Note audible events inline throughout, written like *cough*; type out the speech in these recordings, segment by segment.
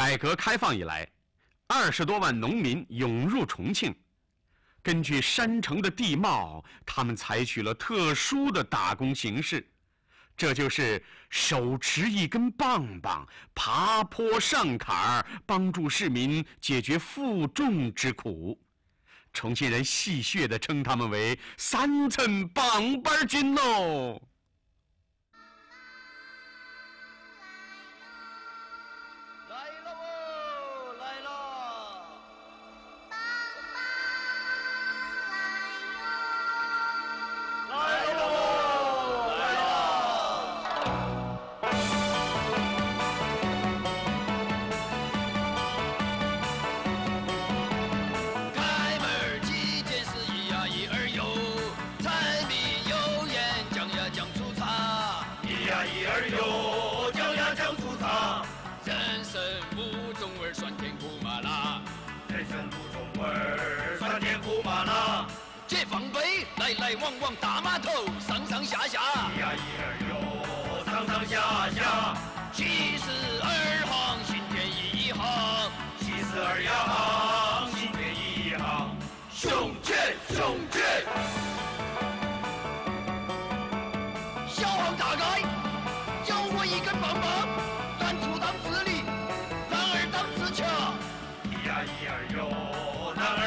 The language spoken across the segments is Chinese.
改革开放以来，二十多万农民涌入重庆。根据山城的地貌，他们采取了特殊的打工形式，这就是手持一根棒棒，爬坡上坎儿，帮助市民解决负重之苦。重庆人戏谑地称他们为“三层棒棒军”喽。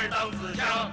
当自强，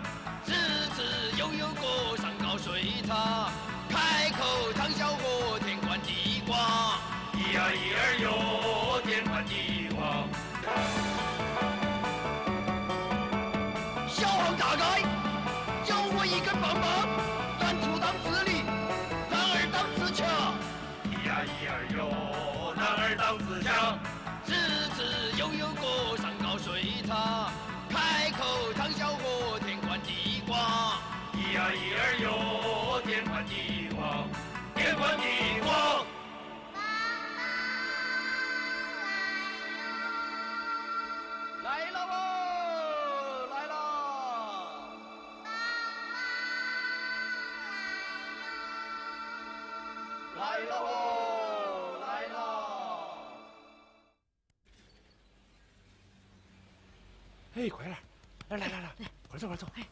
哎，快点，来来来来，快走快走。来。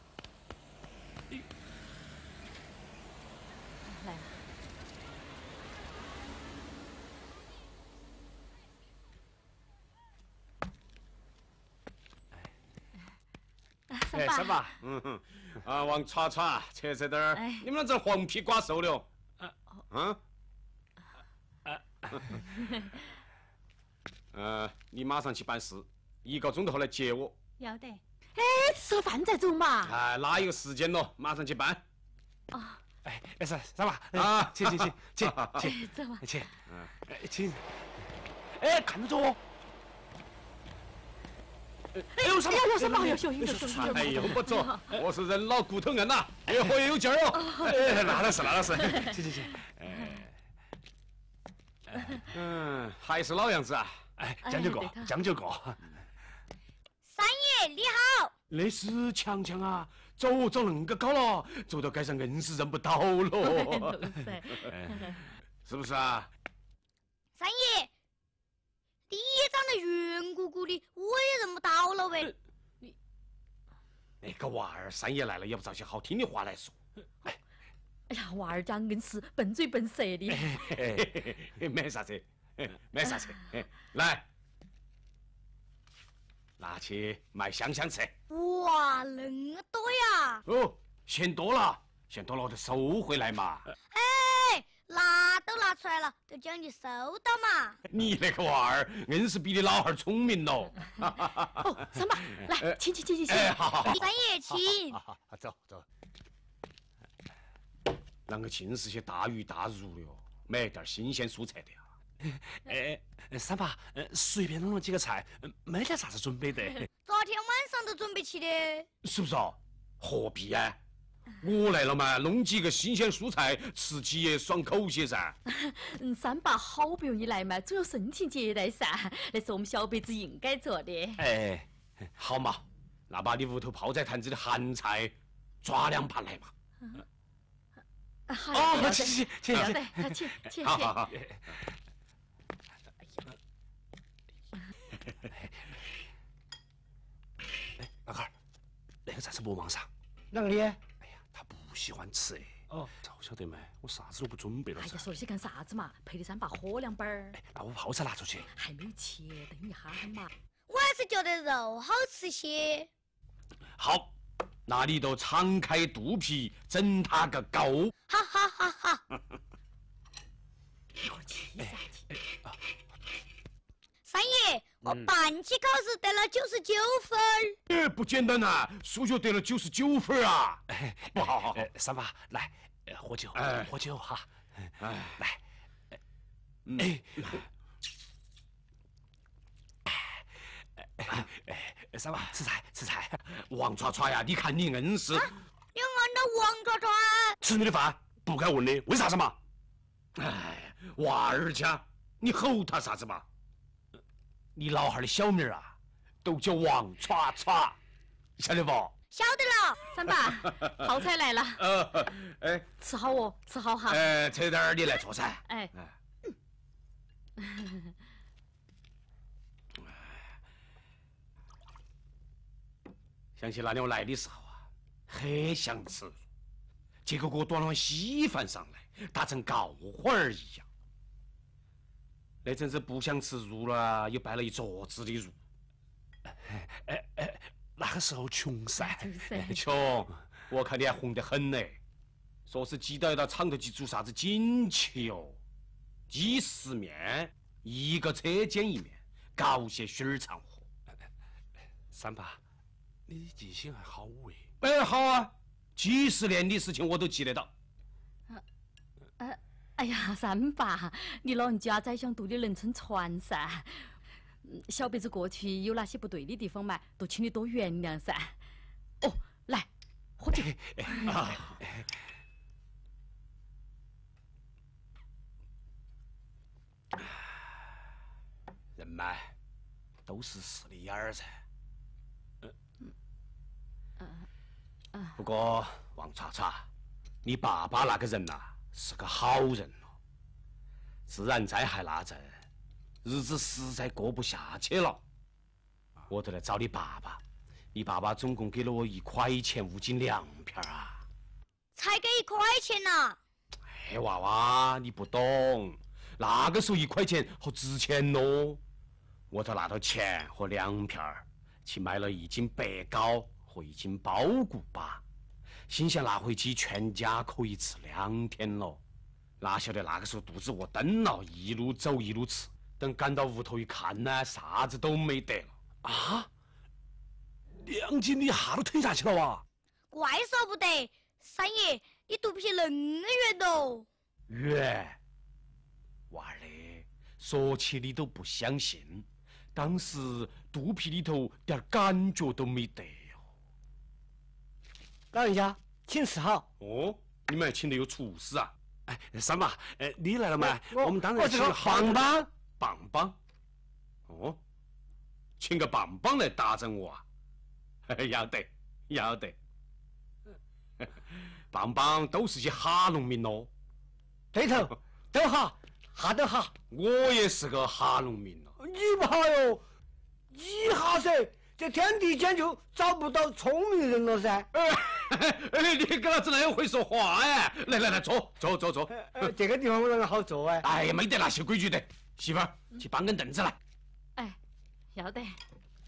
哎，三爸，嗯哼，啊，王叉叉，切切点儿，你们这黄皮瓜瘦了，啊，嗯，啊，*laughs* 呃，你马上去办事，一个钟头后来接我。要得。哎，吃了饭再走嘛。哎，哪有时间咯？马上去办。啊。哎，哎是三吧啊，请请请请请，走嘛，请，嗯，哎请，哎看着走哦。哎呦，三爸，三爸，要小心点，小心。哎呦，不走，我是人老骨头硬呐，越活越有劲儿哦。哎，那倒是，那倒是，请请请。哎，嗯，还是老样子啊。哎，将就过，将就过。你好，那是强强啊，走走恁个高了，走到街上硬是认不到了。*laughs* 是不是啊？三爷，你也长得圆鼓鼓的，我也认不到了喂。你那个娃儿，三爷来了也不找些好听的话来说。哎，哎呀，娃儿家硬是笨嘴笨舌的。没啥子，没啥子，来。拿去卖香香吃。哇，那么多呀！哦，嫌多了，嫌多了我就收回来嘛。哎，拿都拿出来了，就叫你收到嘛。你那个娃儿，硬是比你老汉儿聪明喽。*laughs* 哦，三爸，来，请请请请请。哎，好好好。三爷，请。好好，走走。啷个尽是些大鱼大肉的哟，买点新鲜蔬菜的呀。*laughs* 哎，三爸，随便弄了几个菜，没得啥子准备的。*laughs* 昨天晚上都准备起的，是不是哦？何必啊？我来了嘛，弄几个新鲜蔬菜，吃起也爽口些噻。*laughs* 嗯，三爸好不容易来嘛，总要盛情接待噻，那是我们小辈子应该做的。哎，好嘛，那把你屋头泡在坛子的咸菜抓两盘来嘛。好，哦，请请请，要得，请请请。好好嘿嘿嘿老汉儿那个暂时不忙上啷个的哎呀他不喜欢吃哦。早晓得嘛我啥子都不准备了哎呀说那些干啥子嘛？陪你三爸喝两杯儿？把我泡菜拿出去。还没有切等一下嘛我还是觉得肉好吃些。好那你就敞开肚皮整他个够好好好好你给我去。一去三爷我半期考试得了九十九分儿。哎，不简单呐，数学得了九十九分啊！不好好好，三爸来，呃喝酒，哎喝酒哈。哎，来，哎，哎，三娃吃菜吃菜。王抓抓呀，你看你硬是你按到王抓抓，吃你的饭，不该问的，为啥子嘛？哎，娃儿家，你吼他啥子嘛？你老汉儿的小名儿啊，都叫王抓抓，晓得不？晓得了。三爸，*laughs* 泡菜来了，呃，哎，吃好哦，吃好哈。呃，车蛋儿你来做噻。哎，*laughs* 想起那天我来的时候啊，很想吃，结果给我端了碗稀饭上来，打成告花儿一样。那阵子不想吃肉了，又摆了一桌子的肉。哎哎，那个时候穷噻，穷，我看你还红得很呢。说是记到到厂头去做啥子锦旗哦，几十面，一个车间一面，搞些熏儿长河。三爸，你记性还好喂。哎，好啊，几十年的事情我都记得到。哎呀，三爸，你老人家宰相肚里能撑船噻。嗯小辈子过去有哪些不对的地方嘛，都请你多原谅噻。哦，来，喝酒。*laughs* 人嘛，都是势利眼儿噻。嗯不过王叉叉，你爸爸那个人呐、是个好人哦。自然灾害那阵，日子实在过不下去了，我就来找你爸爸。你爸爸总共给了我一块钱五斤粮片儿啊。才给一块钱呐、哎，娃娃，你不懂，那个时候一块钱好值钱咯。我就拿到钱和粮片儿去买了一斤白糕和一斤包谷粑，心想拿回去全家可以吃两天了。哪晓得那个时候肚子饿瞪了，一路走一路吃，等赶到屋头一看呢，啥子都没得了。啊？两斤你一下都吞下去了哇？怪说不得，三爷，你肚皮恁圆哦。圆，娃儿嘞，说起你都不相信，当时肚皮里头点感觉都没得哟。老人家，请吃好。哦，你们还请的有厨师啊？哎，三妈，哎，你来了嘛？哎我我们当然我这个棒棒，棒棒。哦，请个棒棒来打整我啊？*laughs* 要得，要得。*laughs* 棒棒都是些哈农民咯。对头，*laughs* 都好，哈都好。我也是个哈农民咯。你不好哟，你哈噻，这天地间就找不到聪明人了噻。*laughs* 哎，你跟老子那样会说话哎！来来来，坐坐坐坐。呃呃，这个地方我啷个好坐哎？哎呀，没得那些规矩的。媳妇儿，去搬根凳子来。哎，要得。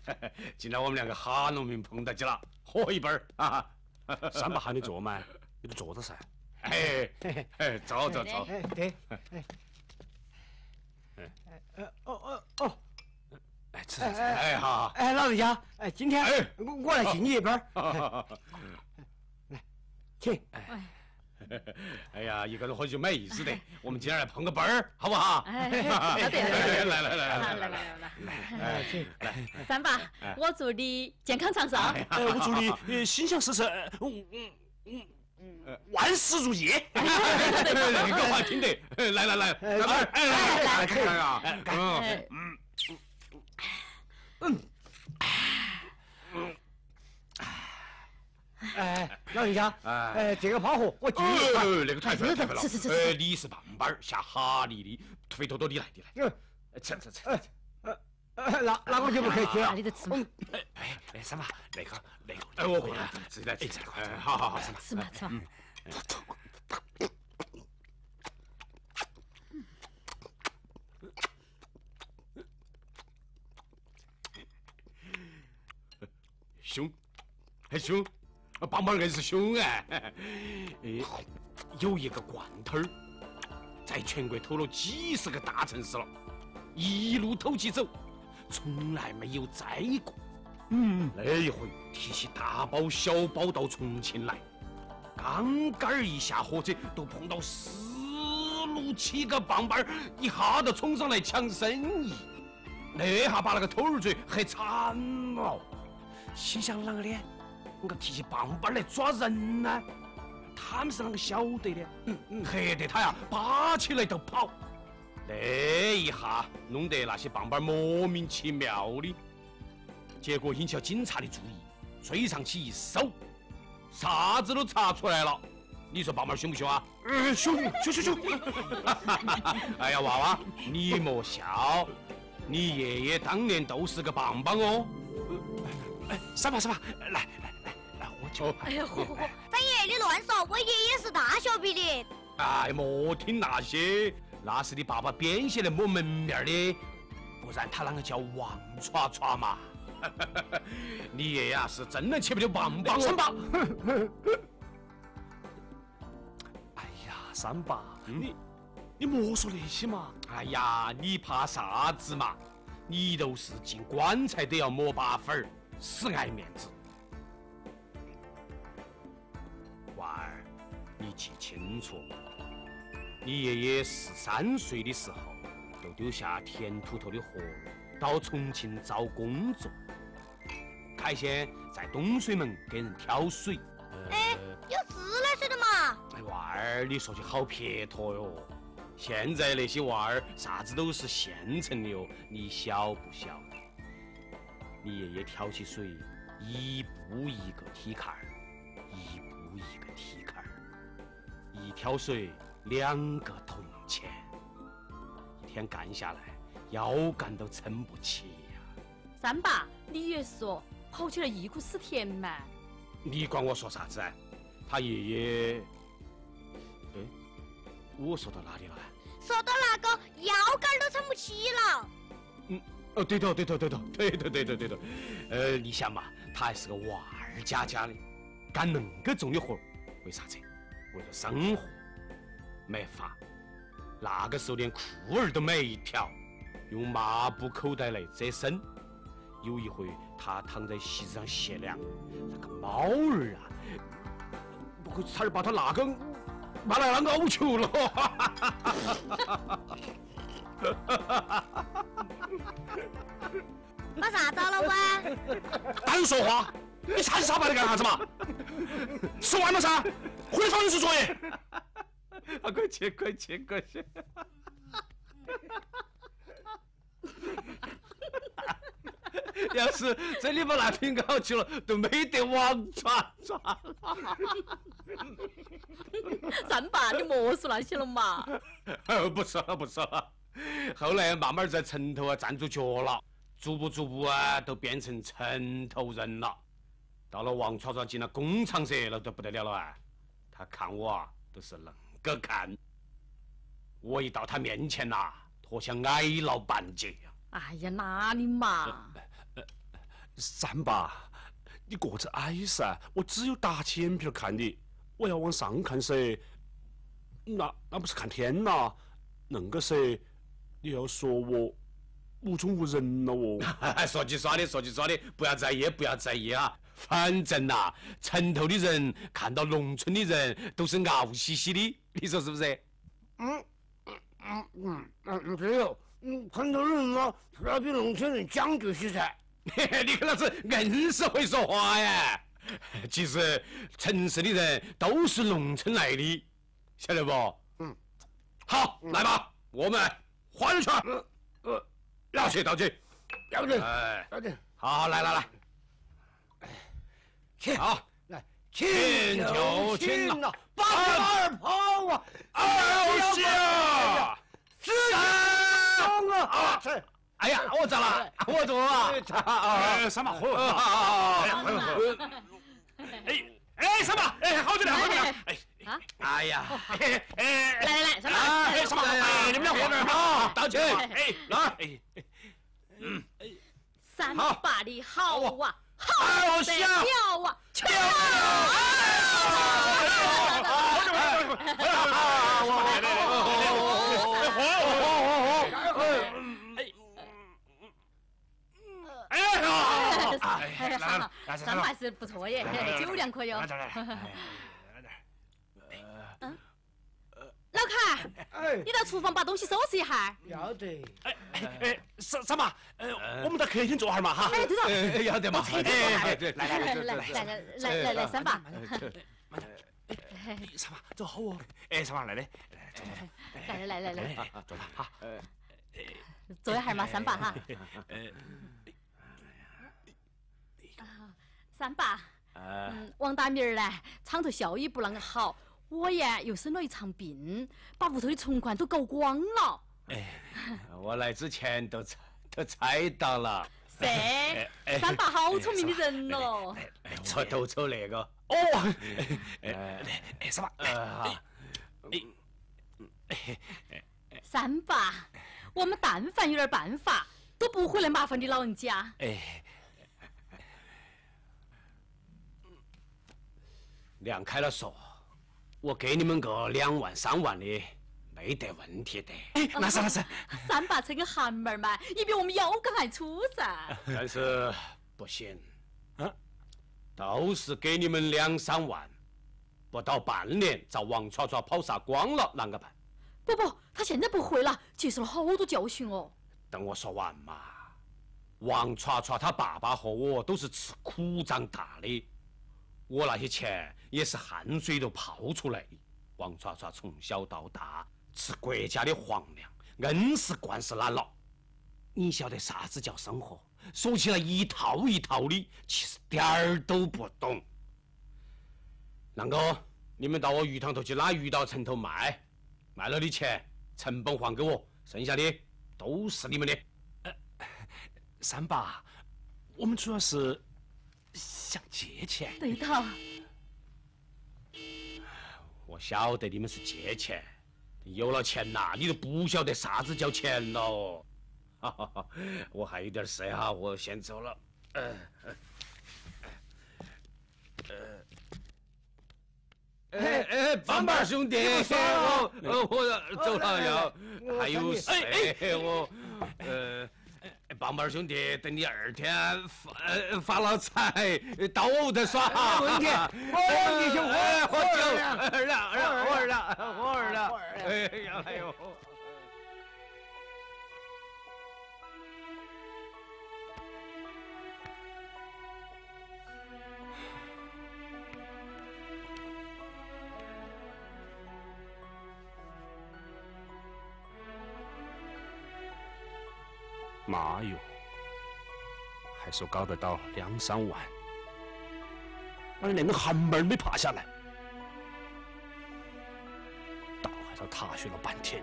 *laughs* 今天我们两个哈农民碰到起了，喝一杯儿啊！*laughs* 三爸喊你坐嘛，你就坐着噻。哎哎，走走走。哎，对，哎，哎，呃，哦哦哦，哎，吃吃吃。哎好。哎，老人家，哎，今天哎我我来敬你一杯儿，请。*laughs* 哎呀，一个人喝酒没意思的，我们今天来碰个杯儿，好不好？哎，要得，要得。来来来来来来来来来，哎，请。三爸，我祝你健康长寿。哎，我祝你呃心想事成，嗯嗯嗯嗯，万事如意。这个话听得，来来来，干杯！哎来来来来啊！哎哎，老人家，哎。哎，这个炮火我敬你一把。哦，那个太肥了。太肥了吃吃吃吃哎，你是棒棒儿，下哈里的，肥多多你来你来，哟，吃吃吃。呃，那那我就不客气了那你。就吃嘛。哎哎，三爸，那个？那个，哎，我回来，自己来吃，哎，好好好，吃嘛，吃嘛吃嘛。凶，*laughs* 棒棒硬是凶哎！*laughs* 哎，有一个罐头儿，在全国偷了几十个大城市了，一路偷起走，从来没有栽过。嗯，那一回提起大包小包到重庆来，刚杆儿一下火车，都碰到四六七个棒棒儿，一下子冲上来抢生意，那下把那个偷儿贼吓惨了。心想啷个的？我提起棒棒来抓人呢？他们是啷个晓得的？嗯嗯，吓得他呀，拔起来就跑。那一下弄得那些棒棒莫名其妙的，结果引起了警察的注意，追上去一搜，啥子都查出来了。你说棒棒凶不凶啊？嗯，凶凶凶凶！*laughs* 哎呀，娃娃，你莫笑，你爷爷当年都是个棒棒哦。哎三把三把，来哎呀，喝喝喝！三爷，你乱说，我爷爷是大学毕业。哎，莫听那些，那是你爸爸编写的抹门面的，不然他啷个叫王耍耍嘛？*laughs* 你爷呀是真的吃不了棒棒。三爸。哎呀，三爸，你你莫说那些嘛。哎呀，你怕啥子嘛？你都是进棺材都要抹八分儿。死爱面子，娃儿，你记清楚，你爷爷十三岁的时候就丢下田土头的活到重庆找工作，开先在东水门给人挑水。哎，有自来水的嘛？哎，娃儿，你说起好撇脱哟。现在那些娃儿啥子都是现成的哟，你晓不晓得？你爷爷挑起水，一步一个梯坎儿，一步一个梯坎儿，一挑水两个铜钱，一天干下来腰杆都撑不起呀。三爸，你也说跑起来忆苦思甜嘛？你管我说啥子啊？他爷爷，哎，我说到哪里了？说到那个腰杆都撑不起了。嗯哦，对头，对头，对头，对头，对头，对头。呃，你想嘛，他还是个娃儿家家的，干恁个重的活，为啥子？为了生活，没法。那个时候连裤儿都没一条，用麻布口袋来遮身。有一回，他躺在席子上歇凉，那个猫儿啊，不会差点把他那个把那个咬球了。*laughs* 把啥子了 *laughs* 喂？单说话，你插沙发的干啥子嘛？吃完了噻，回房子做作业。啊，快去快去快去！*laughs* 要是这里把那瓶搞去了，都没得网抓抓了。*laughs* 三爸，你莫说那些了嘛。哦不说了不说了。后来慢慢在城头啊站住脚了，逐步逐步啊都变成城头人了。到了王闯闯进了工厂噻，那就不得了了啊！他看我啊都是恁个看，我一到他面前呐，脱像矮了半截呀。哎呀，哪里嘛？三爸，你个子矮噻，我只有打起眼皮看你，我要往上看噻。那那不是看天呐？恁个噻？你要说我目中无人了哦！*laughs* 说起耍的，说起耍的，不要在意，不要在意啊！反正呐，城头的人看到农村的人都是傲兮兮的，*laughs* 你说是不是？嗯嗯嗯嗯嗯，对哦，嗯，城头人啊，要比农村人讲究些噻。*laughs* 你看老子硬是会说话呀！*laughs* 其实城市的人都是农村来的，晓得不？嗯。好，来吧，我们。画一圈，呃呃，倒去倒去，倒去，哎，倒去，好，来来来，去，好，来，亲就亲呐，八二炮啊，二下，三。啊，哎呀，我咋了？我怎么了？哎，三把火。哎哎，三把，哎，好久了，好久了。哎啊，哎呀，哎哎。来来来，三哎，把，三把，哎，你们俩喝点哈，道歉。哎，来，哎，三把的好啊，好笑啊！跳啊！好好好！好好好！哎，好好好！哎，来了，咱办事不错耶，酒量可以哦。老凯，哎，你到厨房把东西收拾一下。要得。哎哎哎，三三把，呃，我们到客厅坐会儿嘛哈。哎，对了，哎，要得嘛。哎哎，对，来来来来来来来来三把，三爸 *laughs* 坐好哦。哎，三爸来的，来来来来来，坐吧哈。坐一下嘛，三爸哈。哎。三爸，嗯，王大明儿呢，厂头效益不啷个好，我呀又生了一场病，把屋头的存款都搞光了。哎我来之前都猜都猜到了，是，三爸好聪明的人哦。抽都抽那个。哦，哎哎，三把，呃，三爸，我们但凡有点办法，都不会来麻烦你老人家。哎，亮开了说，我给你们个两万三万的，没得问题的。哎那是那是，*laughs* 三把撑个寒门儿嘛，也比我们腰杆还粗噻。*laughs* 但是不行，啊，都是给你们两三万，不到半年遭王耍耍跑杀光了，啷个办？不不，他现在不会了，接受了好多教训哦。等我说完嘛。王耍耍他爸爸和我都是吃苦长大的，我那些钱也是汗水都泡出来的。王耍耍从小到大吃国家的皇粮，硬是惯是懒了。你晓得啥子叫生活？说起来一套一套的，其实点儿都不懂。啷个？你们到我鱼塘头去拉鱼到城头卖，卖了的钱成本还给我，剩下的都是你们的。三爸，我们主要是想借钱。对头，我晓得你们是借钱，有了钱呐，你都不晓得啥子叫钱了。哈哈哈，我还有点事哈，我先走了。呃，呃，哎哎，棒棒兄弟，我呃我走了要还有事，我呃。棒棒兄弟，等你二天发呃发了财，到我屋头耍。没问题，我你兄喝喝酒，二两二两我二两我二两，哎呀哎呦。妈哟，还说搞得到两三万，俺连个寒毛儿没爬下来，倒还上踏雪了半天，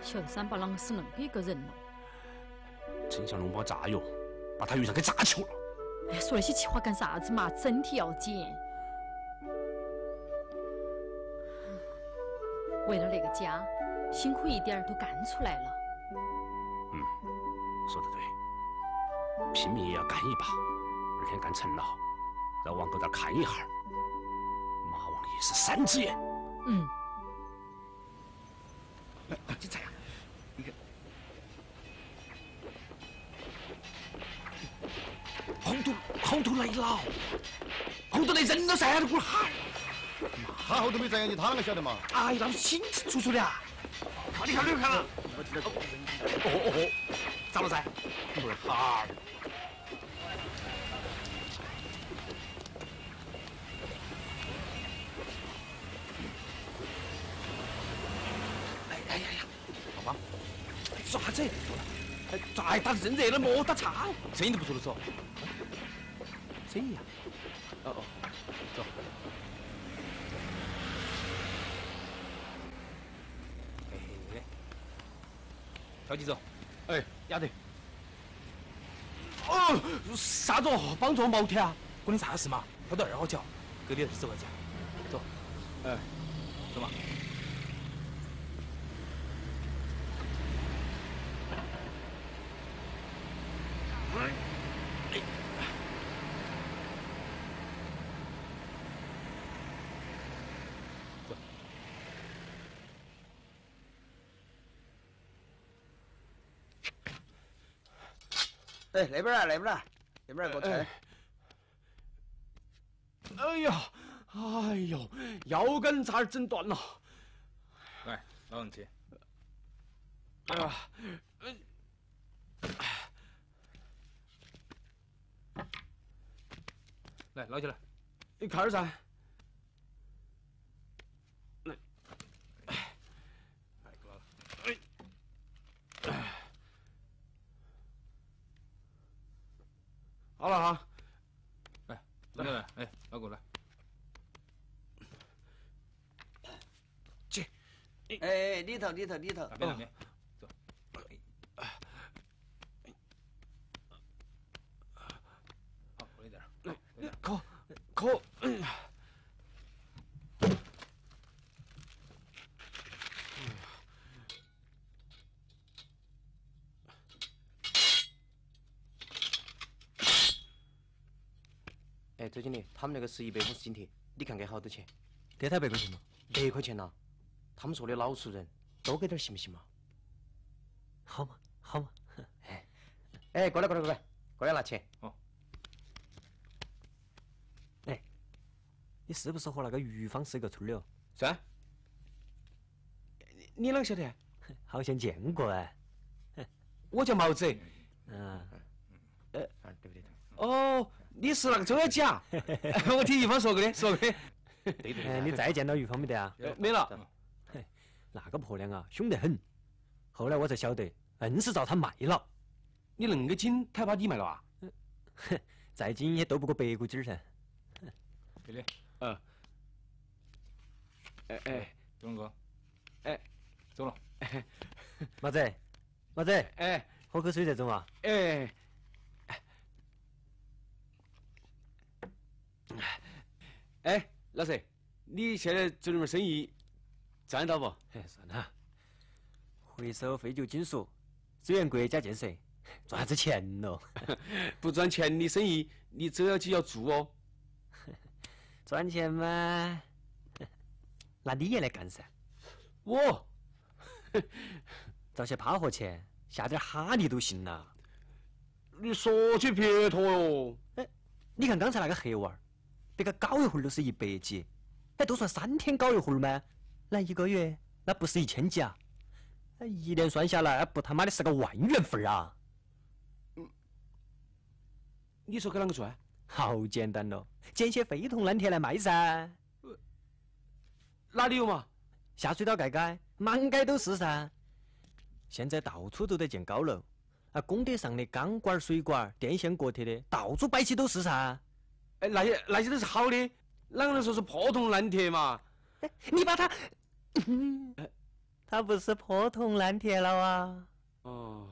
晓得三把啷个是恁个一个人了？陈小龙把炸药把他鱼上给炸球了。哎，说那些气话干啥子嘛？身体要紧。为了那个家，辛苦一点儿都干出来了。说得对，拼命也要干一把。二天干成了，让王哥在看一下儿。马王爷是三只眼，嗯，就这样，你看，红头红头来了，后头来人了噻，你给我喊！他后头没这样，你他啷个晓得嘛？哎呀，那是清清楚楚的啊！看你看你看了，哦哦哦，好了噻不是哎哎呀呀好吧抓子哎咋哎打的真热了？莫打岔声生意都不做的时声音呀哦哦。走。小吉走。哎。要得哦啥子哦？帮助我毛天啊？关你啥子事嘛？跑到二号桥给你二十块钱走。哎。走吧。哎，那边来，那边来，那边来给我吹。哎呀，哎呦，腰杆差点整断了。来，老人去。哎呀，来，捞起来。你看点噻。来，哎，够了。好了哈。来，来来来，哎，老狗来。哎，里头里头里头。那边那边。走。好，稳一点。来，靠，靠。经理，他们那个是一百五十斤铁，你看给好多钱？给他百块钱嘛？百块钱呐？他们说的老熟人，多给点行不行嘛？好嘛，好嘛。*laughs* 哎，哎，过来过来过来，过来拿钱。哦。哎，你是不是和那个于芳是一个村的哦？是啊。你你啷个晓得？*laughs* 好像见过哎。*laughs* 我叫毛子。嗯。呃，对不对？哦，你是那个周小姐啊？*laughs* 我听玉芳说过的，说过的。对对。哎，你再见到玉芳没得啊？没了。嘿，那个婆娘啊，凶得很。后来我才晓得，硬是遭她卖了。你恁个精，她把你卖了啊？哼，再精也斗不过白骨精噻。给你。嗯。哎哎，东哥。哎，走了。*laughs* 马子，马子，哎，喝口水再走嘛。哎。哎，老师，你现在做那门生意赚得到不？哎，算了，回收废旧金属，支援国家建设，赚啥子钱咯？*laughs* 不赚钱的生意，你走了就要做哦。*laughs* 赚钱嘛，那你也来干噻？我找些趴活钱，下点哈泥都行了。你说起撇脱哟。哎，你看刚才那个黑娃儿。别个搞一会儿都是一百几，哎，都算三天搞一会儿吗？那一个月那不是一千几啊？那一年算下来，不他妈的是个万元份啊！嗯，你说该啷个赚？好简单咯，捡些废铜烂铁来卖噻。哪里有嘛？下水道盖盖，满街都是噻。现在到处都在建高楼，啊，工地上的钢管、水管、电线、锅铁的，到处摆起都是噻。哎，那些那些都是好的，啷个能说是破铜烂铁嘛？你把它，它不是破铜烂铁了啊！哦，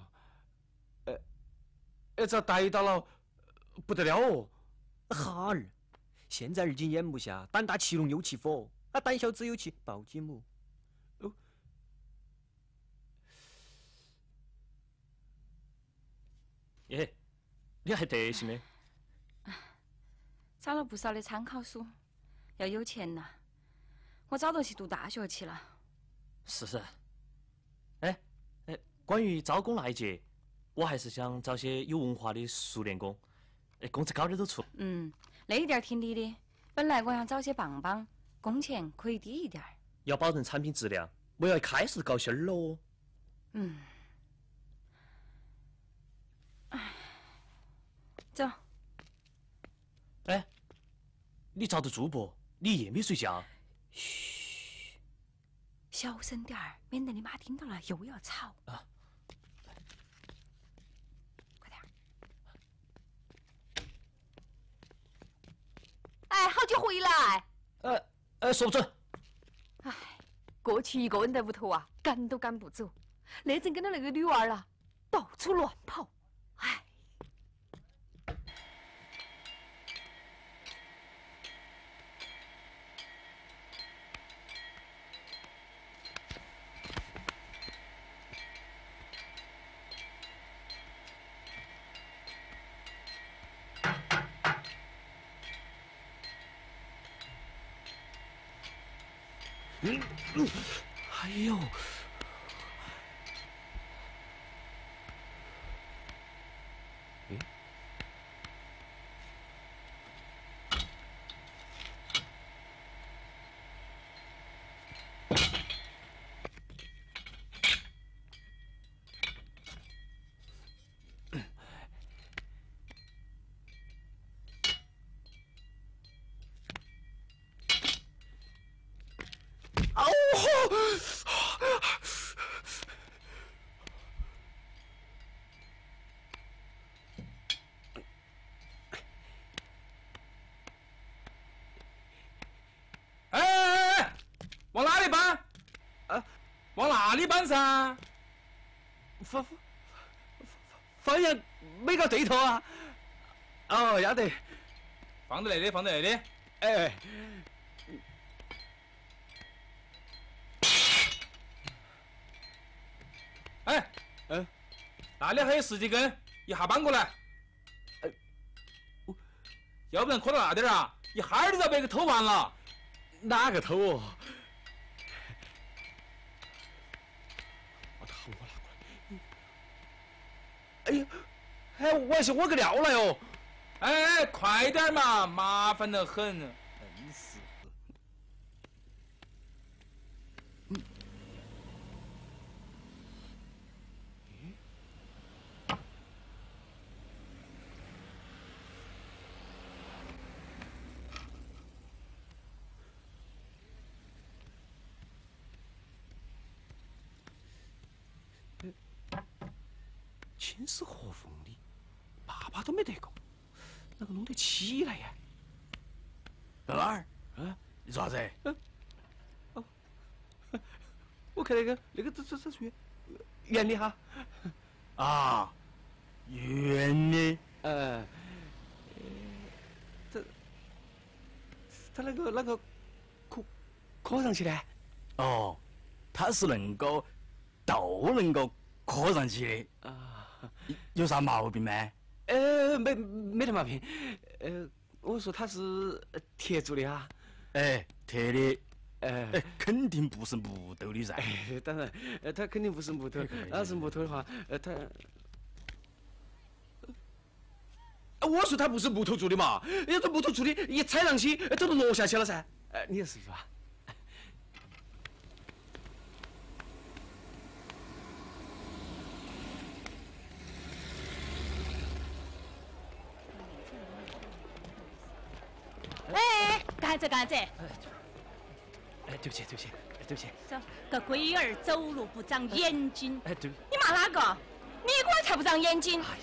哎，哎，遭逮到了，不得了哦！哈儿，现在二金眼目下，胆大欺龙又欺佛，啊，胆小只有其抱鸡母。哦，耶，你还得行的。找了不少的参考书，要有钱呐，我早都去读大学去了。是是。哎哎，关于招工那一节，我还是想找些有文化的熟练工，哎，工资高点都出。嗯，那一点听你的。本来我想找些棒棒，工钱可以低一点。要保证产品质量，我要一开始高薪儿喽。嗯。哎，走。哎。你遭得住不？你夜没睡觉？嘘，小声点儿，免得你妈听到了又要吵。啊！快点！哎，好久回来。呃呃，说不准。哎，过去一个人在屋头啊，赶都赶不走。那阵跟到那个女娃儿啊，到处乱跑。哎，哎呦，哎哎哎，往哪里搬？啊，往哪里搬噻？方方方向没搞对头啊！哦，要得。放在那里，放在那里。哎，哎，嗯，那里还有十几根，一下搬过来。要不然磕到那点啊，一哈儿就遭别个偷完了。哪个偷哦？我头我拿过来。哎呀，哎，我是我个料了哟。哎，快点嘛，麻烦得很，青丝合缝的，爸爸都没得过，那个弄得起来呀？老二，嗯，你做啥子？哦 *laughs* 我看那个那个这这这属于圆的哈。啊，圆的。呃，这他那个那个磕磕上去的？哦，它是能够都能够磕上去的。啊，有啥毛病吗？呃，没没得毛病。呃，我说它是铁做的啊。哎，铁的。哎哎，肯定不是木头的噻。哎，当然，呃，它肯定不是木头。要是木头的话，呃，它。我说它不是木头做的嘛，要是木头做的，一踩上去，它都落下去了噻。呃，你是不是吧？哎，干子干子，哎，对不起，对不起，对不起。走，个龟儿走路不长眼睛。哎，对。你骂哪个？你龟儿才不长眼睛！哎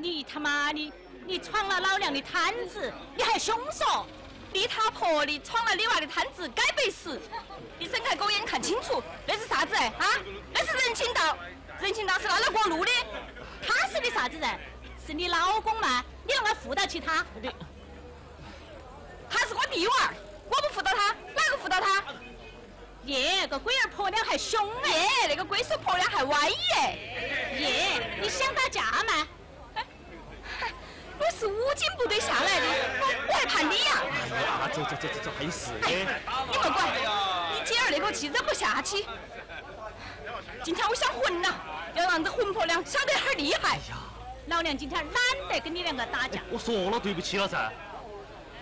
你他妈的，你闯了老娘的摊子，你还凶说！你他婆的，闯了你娃的摊子，该背时！你睁开狗眼看清楚，那是啥子？啊？那是人行道，人行道是拿来过路的。他是你啥子人？是你老公吗？你让他扶得起他？他是我弟娃儿，我不辅导他，哪个辅导他？耶，个龟儿婆娘还凶哎，那个龟孙婆娘还歪耶！耶，你想打架吗？*laughs* 我是武警部队下来的，我我还怕你呀？哎呀，走走走走走，还有事。你莫管，你姐儿那口气忍不下去。今天我想混了，要让这混婆娘晓得很厉害。哎呀老娘今天懒得跟你两个打架。我说了对不起了噻。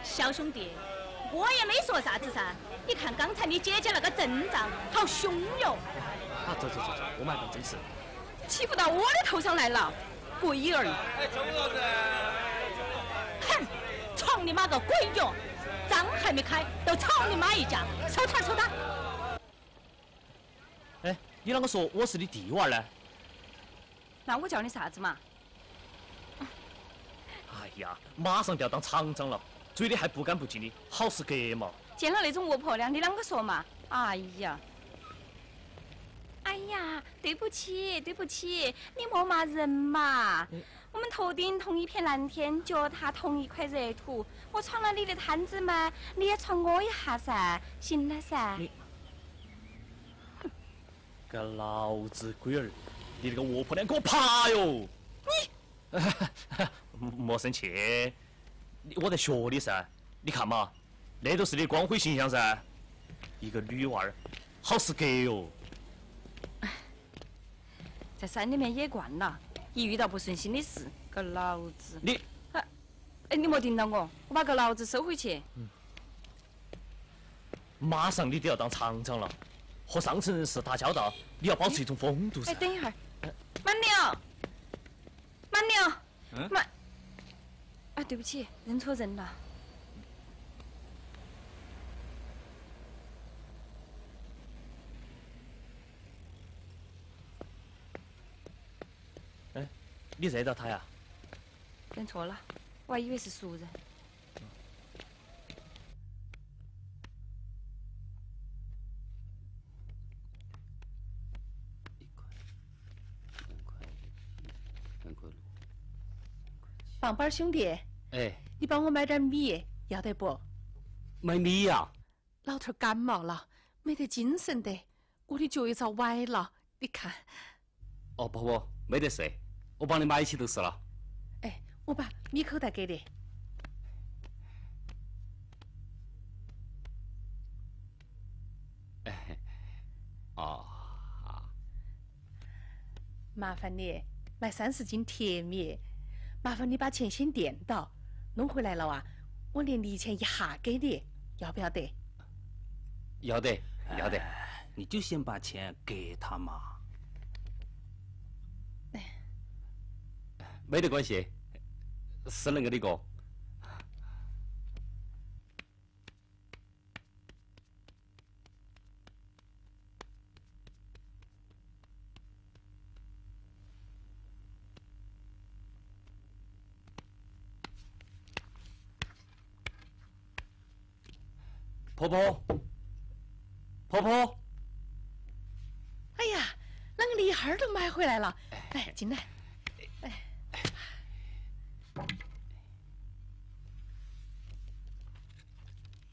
小兄弟，我也没说啥子噻。你看刚才你姐姐那个阵仗，好凶哟！啊，走走走走，我们还办正事。欺负到我的头上来了，龟儿！哎，臭老子！哼，闯你妈个鬼哟！仗还没开，就吵你妈一架，收他收他！哎，你啷个说我是你弟娃呢？那我叫你啥子嘛？哎呀，马上就要当厂长了。嘴里还不干不净的，好是格嘛！见了那种恶婆娘，你啷个说嘛？哎呀，哎呀，对不起，对不起，你莫骂人嘛！我们头顶同一片蓝天，脚踏同一块热土，我闯了你的摊子嘛，你也闯我一下噻，行了噻。个老子龟儿，你那个恶婆娘给我爬哟！你，*laughs* 莫生气。我在学你噻，你看嘛，那都是你光辉形象噻。一个女娃儿，好是格哟。在山里面野惯了，一遇到不顺心的事，个老子。你，哎，哎，你莫盯到我，我把个老子收回去。马上你都要当厂长了，和上层人士打交道，你要保持一种风度噻哎，。等一会儿，慢牛，慢点，嗯慢。啊，对不起，认错人了。哎，你认到他呀？认错了，我还以为是熟人。棒棒儿兄弟，哎，你帮我买点米，要得不？买米呀、老头儿感冒了，没得精神的，我的脚也遭崴了，你看。哦，婆婆，没得事，我帮你买起就是了。哎，我把米口袋给你。哎，哦，麻烦你买三十斤甜米，麻烦你把钱先垫到，弄回来了啊，我连利钱一下给你，要不要得？要得，要得。你就先把钱给他嘛。没得关系，是恁个的哥。婆婆，婆婆，哎呀，啷个梨哈儿都买回来了？哎，进来。哎，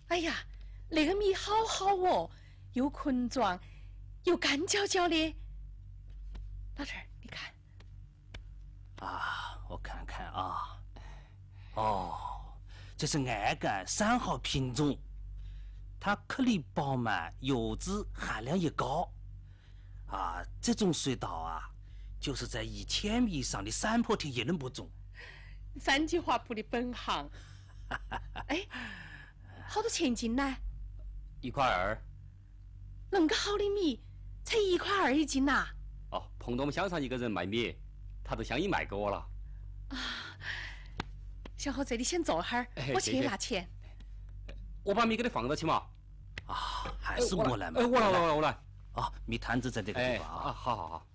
哎呀，那个米好好哦，又捆状，又干焦焦的。老陈儿，你看，啊，我看看啊，哦，这是鞍杆三号品种，它颗粒饱满，油脂含量也高。啊，这种水稻啊，就是在一千米以上的山坡田也能播种。三级花圃的本行。*laughs* 哎，好多钱一斤呢？一块二。恁个好的米才一块二一斤呐、哦，碰到我们乡上一个人卖米，他都相应卖给我了。啊小伙子，你先坐会儿哎，我去拿钱。我把米给你放到起嘛。啊，还是我来嘛。哎，我来，我来，我来。啊，米摊子在这个哎，地方啊，啊。好好好。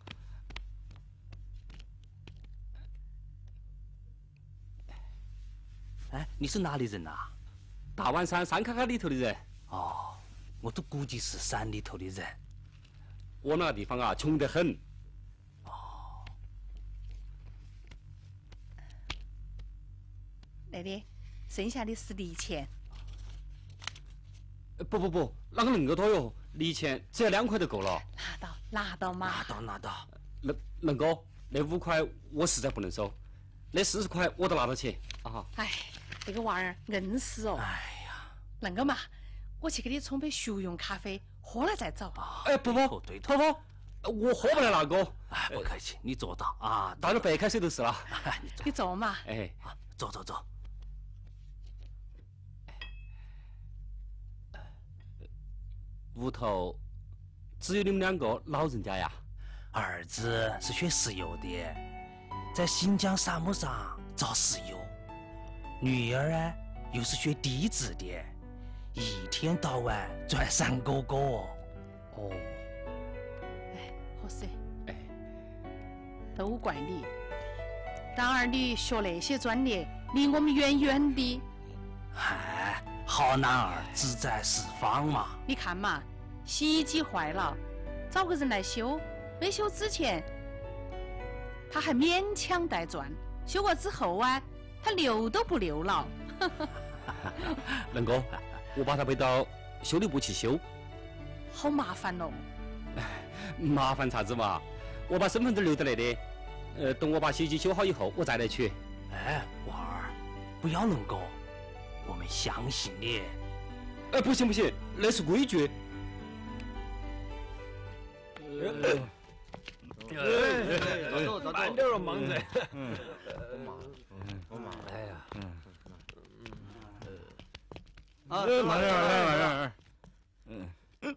哎，你是哪里人呐、大湾山山卡卡里头的人。哦，我都估计是山里头的人。我那个地方啊，穷得很。哦那里剩下的是利钱。呃不不不，啷个恁个多哟？利钱只要两块就够了。拿到，拿到嘛。拿到，拿到。恁恁哥，那五块我实在不能收，那四十块我都拿到起。啊，哎，这个娃儿硬是哦。哎呀，恁个嘛，我去给你冲杯学用咖啡，喝了再走。哎，婆婆，哦对婆婆，我喝不了那个。哎，不客气，你坐到啊，倒点白开水就是了。哎，你坐，你坐嘛。哎，啊，走走屋头只有你们两个老人家呀？儿子是学石油的，在新疆沙漠上找石油；女儿呢，又是学地质的，一天到晚钻山沟沟哦。哦，哎，喝水。哎，都怪你。当儿女学那些专业，离我们远远的。嗨，好男儿志在四方嘛。你看嘛，洗衣机坏了，找个人来修，没修之前他还勉强带钻，修过之后啊，他留都不留了。*laughs* 恁哥，我把它背到修理部去修。好麻烦哦。*laughs* 麻烦啥子嘛？我把身份证留在那里，呃，等我把洗衣机修好以后，我再来取。哎，娃儿，不要恁个，我们相信你。哎，不行不行，那是规矩，哎，走走慢点儿，忙子。嗯，我忙，哎呀，啊，慢点儿，慢点儿，慢点。嗯，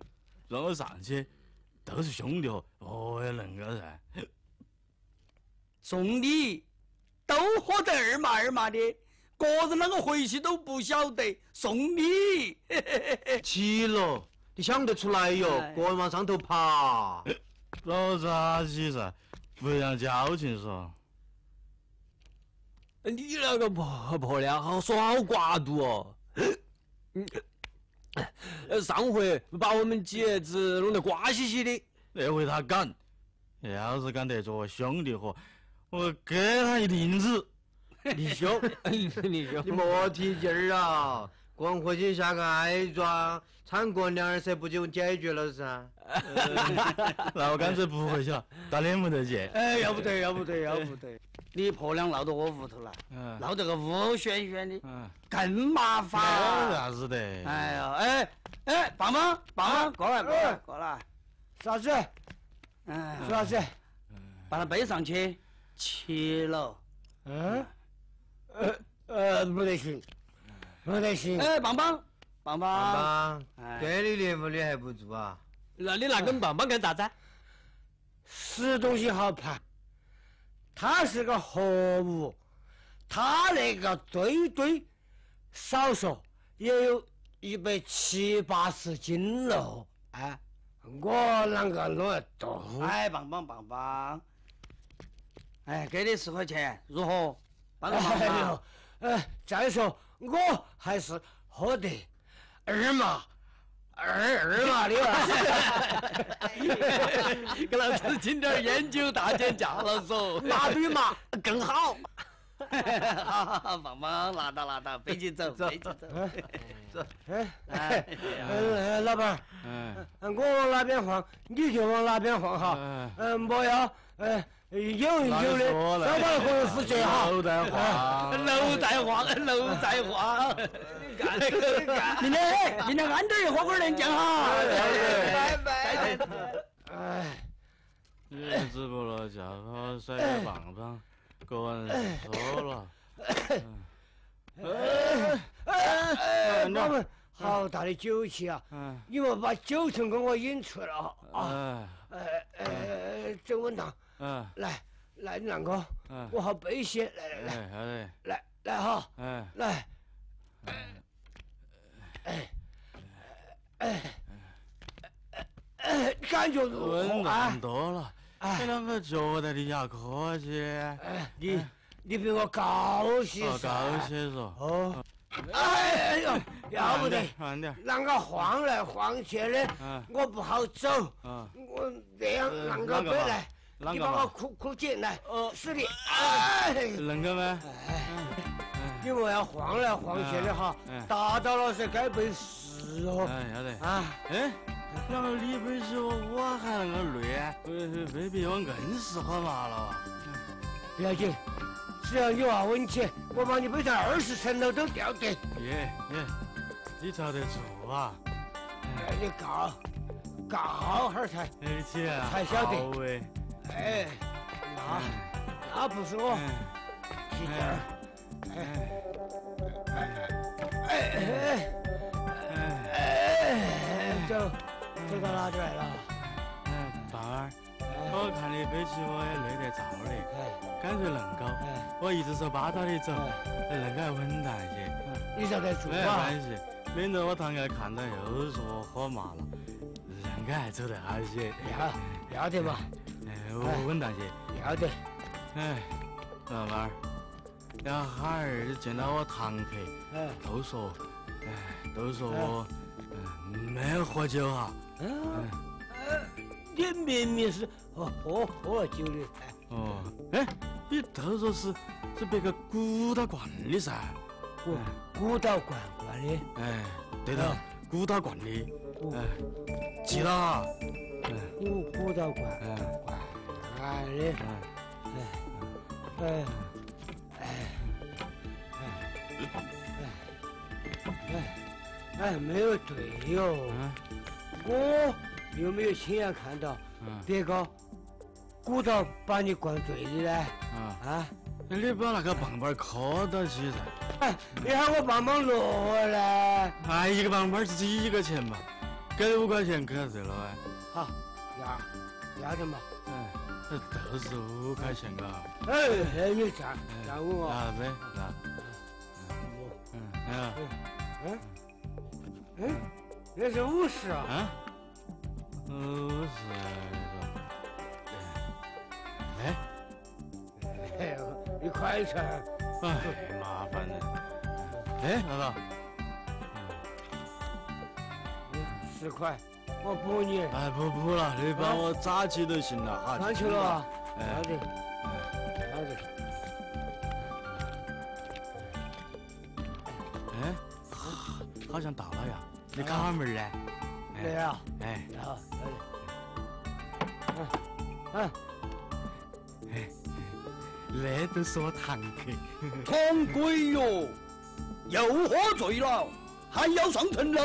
让我上去，都是兄弟哦，哦也恁个噻。兄弟，都喝得二麻二麻的，个人啷个回去都不晓得，送你。*laughs* 齐了，你想得出来哟？个人往上头爬。找啥起噻？不讲交情嗦。你那个婆婆娘好耍好寡毒哦。嗯，呃，上回把我们几爷子弄得瓜兮兮的，那回他敢，要是敢得做兄弟伙，我给他一钉子。*laughs* 你凶，*laughs* *laughs* 你莫提劲儿啊！光回去下个矮桩，铲过两耳塞不就解决了噻？那我干脆不回去了，打脸不得去。哎，要不得，要不得，要不得！你婆娘闹到我屋头来，闹得个乌喧喧的，更麻烦。有啥子的？哎呀，哎哎，棒棒棒棒，过来过来过来，啥子？哎，说啥子？把他背上去，七楼。嗯？呃呃，不得行，不得行。哎，棒棒棒棒，棒棒，对你猎物你还不做啊？那你拿根棒棒干啥子？死东西好怕，它是个活物，它那个堆堆，少说也有一百七八十斤了。哎，我啷个弄得动？哎，棒棒棒棒，哎，给你十块钱，如何？帮个忙哎嘛呦，呃，再说我还是喝得二麻，二二麻的嘛。给老子请点烟酒大减价了嗦，麻对麻更好。好好好，棒棒，拿到拿到，背起走，背起走，走。哎哎，*laughs* 呃，老板儿，嗯，我往哪边放，你就往哪边放哈。嗯，不要，呃，有有的，老板活人负责哈。楼在晃，楼在晃，楼在晃。干干，明天明天安点儿火锅能讲哈。拜拜。哎，日子不落叫好甩个棒棒，个人说了。哎哎，我们好大的酒气啊！你们把酒成给我引出来了啊！哎哎，真稳当。嗯，来来，南哥，我好背些，来来来，来来哈，哎，来，哎哎哎哎，感觉如稳何？多了。这两个觉得你要客气。哎，你你比我高些。高些嗦。哦。哎呦，要不得，慢点。啷个晃来晃去的，我不好走。嗯。我这样啷个背来？你把我裤裤紧来。哦，是的。哎。恁个吗？你莫要晃来晃去的哈，打到了是该背时哦。哎，要得。啊。哎，然后你背起我，我还那个累啊，非非比我硬是喝麻了。不要紧，只要你娃稳起，我把你背到二十层楼都吊得。耶耶，你遭得住啊？哎，你高高哈儿才才晓得好哎。那那不是我，皮筋儿，哎哎哎哎哎哎，走走到哪点来了？嗯，棒儿，我看你背起我也累得燥的，感觉恁高，我一直手扒到你走，恁个还稳当些。你遭得住没？关系，免得我堂哥看到又说我喝麻了，恁个还走得好些。要要得嘛，哎，我稳当些。要得。哎，老板儿，那哈儿见到我堂客，哎，都说，哎，都说我，嗯，没喝酒啊。嗯，你明明是喝喝喝了酒的，哦，哎，你都说是是别个鼓捣惯的噻。鼓鼓捣惯惯的。哎，对头，鼓捣惯的。哎，记到哈。鼓鼓捣惯惯惯的。哎哎哎哎哎，没有对哟。我又没有亲眼看到，别个鼓捣把你灌醉的呢？啊啊！你把那个棒棒磕到起噻。哎，你喊我帮忙落呢？哎，一个棒棒是几个钱嘛？给五块钱可得了哎。好，要要得嘛。哎，都是五块钱嘎。哎，哎，你站站稳哦。啥子？啥？嗯嗯嗯嗯，那是五十啊。啊？五十哎。哎，一块钱。哎，麻烦了。哎，老大。十块，我补你。哎，不补了，你帮我扎起就行了哈。上去了。哎。好的。好的。哎，好像到了呀。你卡门呢？对呀。哎。好。嗯。嗯。哎。那都是我堂客。唐鬼哟，又喝醉了，还要上阵喽！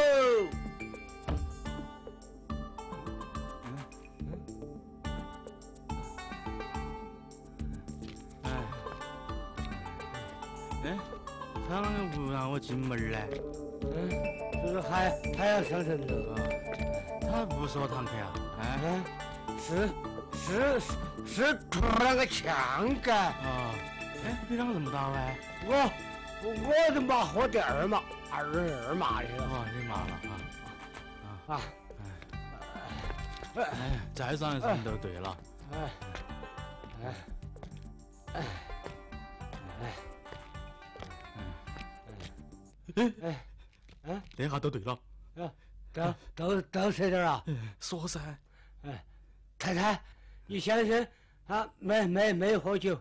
我进门呢？嗯，就是还还要上阵喽。他不是我堂客啊？哎，是是是出了个枪杆。啊，哎，你啷个这么大哎？我我都麻喝第二麻，二二麻去了。哦，你麻了啊啊啊！哎，再上一层就对了。哎哎哎哎哎哎，这下都对了。啊，都都都说点啊。说噻。哎，太太，你先生啊，没没没喝酒。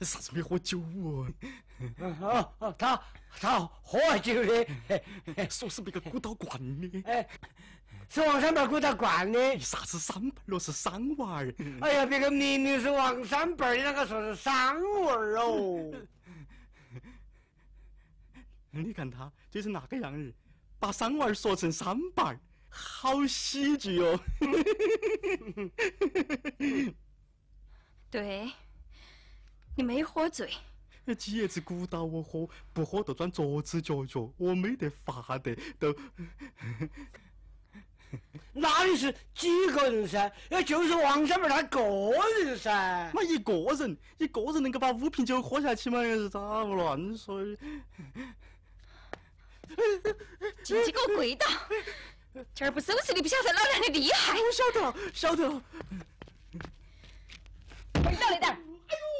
啥子没喝酒哦？哦哦，他他喝酒的，说是别个鼓捣惯的。哎，是王三宝鼓捣惯的。啥子三辈儿是三娃儿？哎呀，别个明明是王三辈儿，你啷个说是三娃儿哦？你看他就是那个样儿，把三娃儿说成三瓣儿，好喜剧哦。*laughs* 对，你没喝醉。几爷子鼓捣我喝，不喝就钻桌子角角，我没得法的都。哪里是几个人噻？那就是王三妹他个人噻。妈一个人，一个人能够把五瓶酒喝下去吗？是咋不乱说？进去给我跪倒！今儿不收拾你不晓得老娘的厉害。我晓得了，晓得了。跪倒那点儿！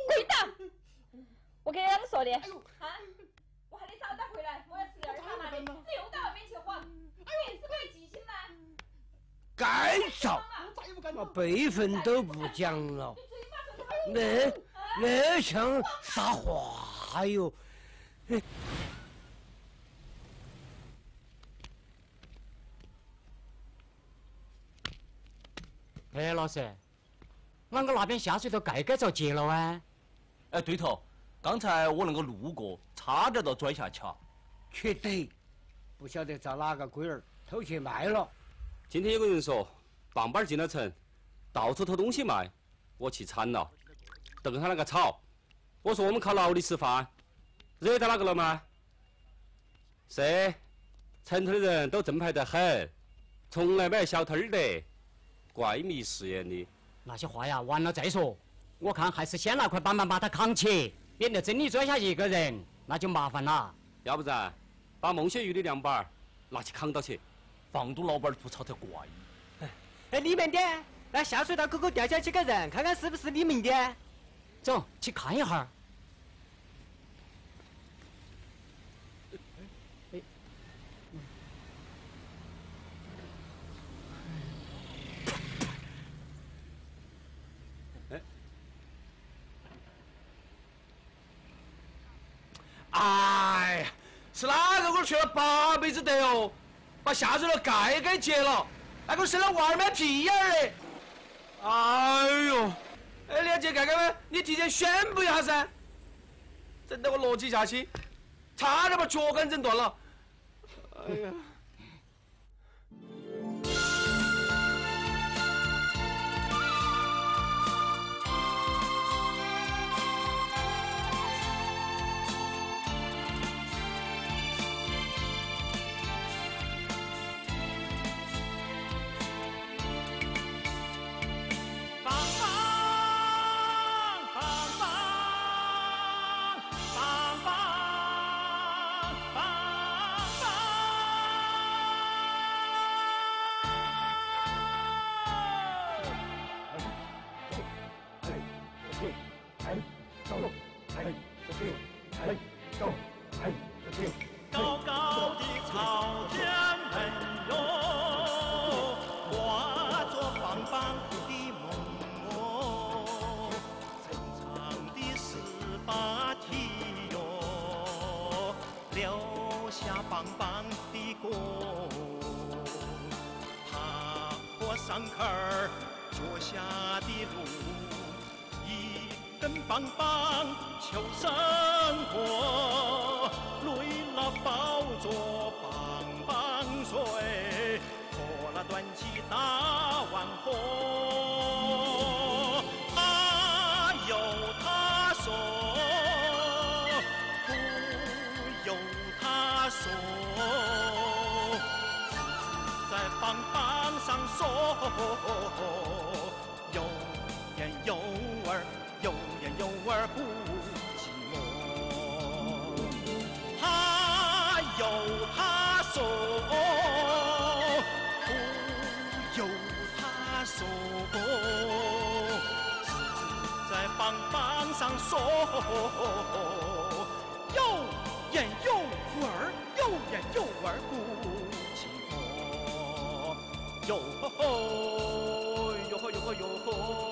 跪倒！我跟他们说的。啊！我喊你早点回来，我要吃二塔嘛的。你又到外面去晃，平时没记性吗？该造！我辈分都不讲了，那那像啥话哟？哎，老师，啷个那边下水道盖盖遭截了啊？哎，对头，刚才我那个路过，差点遭拽下去了。缺德！不晓得遭哪个龟儿偷去卖了。今天有个人说，棒棒进了城，到处偷东西卖，我气惨了，都跟他那个吵。我说我们靠劳力吃饭，惹到哪个了吗？是，城头的人都正派得很，从来没小偷儿的，怪迷实验的。那些话呀，完了再说。我看还是先拿块板板把它扛起，免得真的拽下一个人，那就麻烦了。要不然，把孟雪玉的两板儿拿去扛到起，房东老板吐槽才怪。哎，你们的，那下水道口口掉下去个人，看看是不是你们的？走，去看一下。哎，是哪个龟儿缺了八辈子德哦，把下水道盖给揭了，那个生了娃儿没屁眼儿的。哎呦，哎，你要揭盖盖吗？你提前宣布一下噻，整得我逻辑下去，差点把脚杆整断了。哎呀！家的路，一根棒棒求生活，累了抱着棒棒睡，渴了短气大碗喝。他有他说，不由他说。在棒棒上说，有言有味不寂寞。他有他说，不由他说，在棒棒上说，有言有味儿，有言有味儿不寂寞。哟吼吼，哟吼哟吼哟吼。